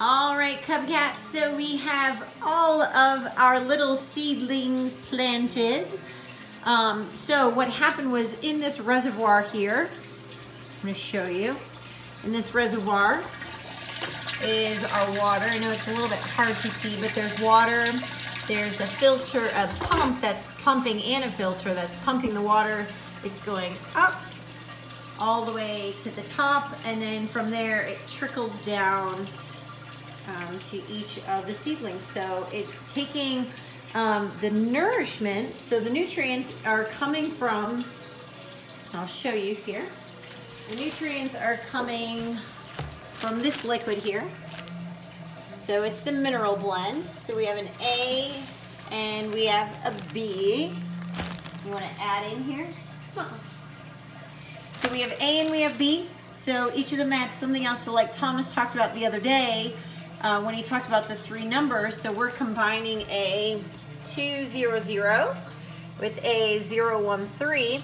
All right, Cubcats, so we have all of our little seedlings planted. Um, so what happened was in this reservoir here, I'm gonna show you, in this reservoir is our water. I know it's a little bit hard to see, but there's water, there's a filter, a pump that's pumping and a filter that's pumping the water. It's going up all the way to the top, and then from there it trickles down um, to each of the seedlings. So it's taking um, the nourishment, so the nutrients are coming from, I'll show you here. The nutrients are coming from this liquid here. So it's the mineral blend. So we have an A and we have a B. You want to add in here? So we have A and we have B. So each of them adds something else. So like Thomas talked about the other day, uh, when he talked about the three numbers. So we're combining a 200 with a 013.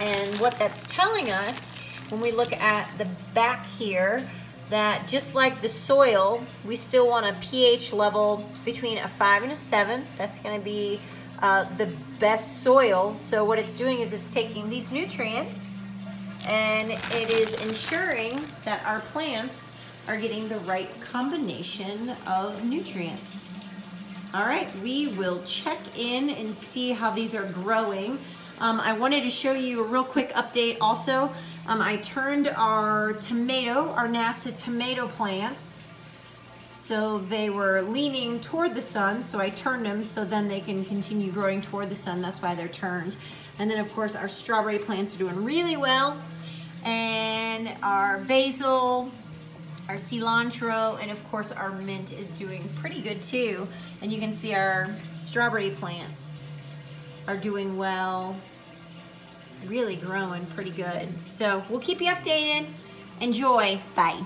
And what that's telling us, when we look at the back here, that just like the soil, we still want a pH level between a 5 and a 7. That's going to be uh, the best soil. So what it's doing is it's taking these nutrients and it is ensuring that our plants are getting the right combination of nutrients. All right, we will check in and see how these are growing. Um, I wanted to show you a real quick update also. Um, I turned our tomato, our NASA tomato plants, so they were leaning toward the sun, so I turned them so then they can continue growing toward the sun. That's why they're turned. And then of course our strawberry plants are doing really well. And our basil, our cilantro, and of course our mint is doing pretty good too. And you can see our strawberry plants are doing well, really growing pretty good. So we'll keep you updated. Enjoy. Bye.